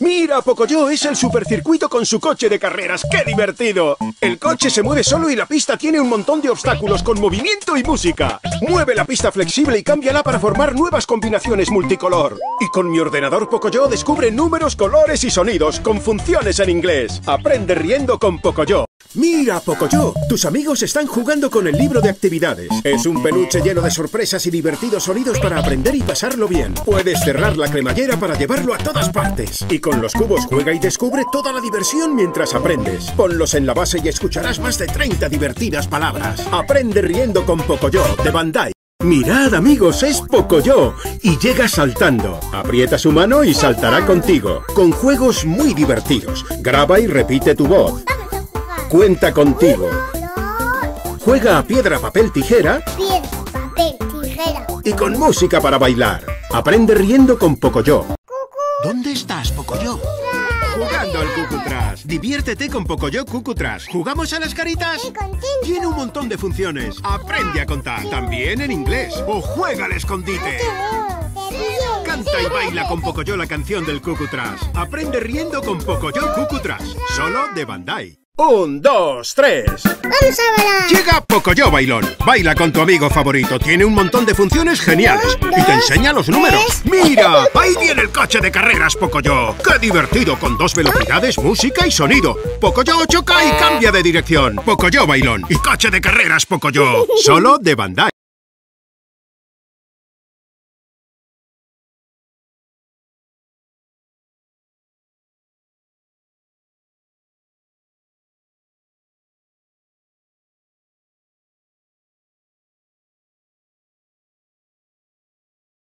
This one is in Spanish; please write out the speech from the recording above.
Mira, Pocoyo es el supercircuito con su coche de carreras. ¡Qué divertido! El coche se mueve solo y la pista tiene un montón de obstáculos con movimiento y música. Mueve la pista flexible y cámbiala para formar nuevas combinaciones multicolor. Y con mi ordenador Pocoyo descubre números, colores y sonidos con funciones en inglés. Aprende riendo con Pocoyo. Mira, Pocoyo, tus amigos están jugando con el libro de actividades. Es un peluche lleno de sorpresas y divertidos sonidos para aprender y pasarlo bien. Puedes cerrar la cremallera para llevarlo a todas partes. Y con los cubos juega y descubre toda la diversión mientras aprendes. Ponlos en la base y escucharás más de 30 divertidas palabras. Aprende riendo con Pocoyo de Bandai. Mirad amigos, es Pocoyo y llega saltando. Aprieta su mano y saltará contigo, con juegos muy divertidos. Graba y repite tu voz. Cuenta contigo. Juega a piedra, papel, tijera Piedra, papel, tijera. y con música para bailar. Aprende riendo con Pocoyo. ¿Dónde estás, Pocoyo? Jugando al Cucutras. Diviértete con Pocoyo Cucutras. ¿Jugamos a las caritas? Tiene un montón de funciones. Aprende a contar. También en inglés. O juega al escondite. Canta y baila con Pocoyo la canción del Cucutras. Aprende riendo con Pocoyo Cucutras. Solo de Bandai. Un, dos, tres. Vamos a bailar. Llega Pocoyo Bailón. Baila con tu amigo favorito. Tiene un montón de funciones geniales. Y te enseña los números. ¡Mira! Ahí viene el coche de carreras Pocoyo. ¡Qué divertido! Con dos velocidades, música y sonido. Pocoyo choca y cambia de dirección. Pocoyo Bailón. Y coche de carreras Pocoyo. Solo de Bandai.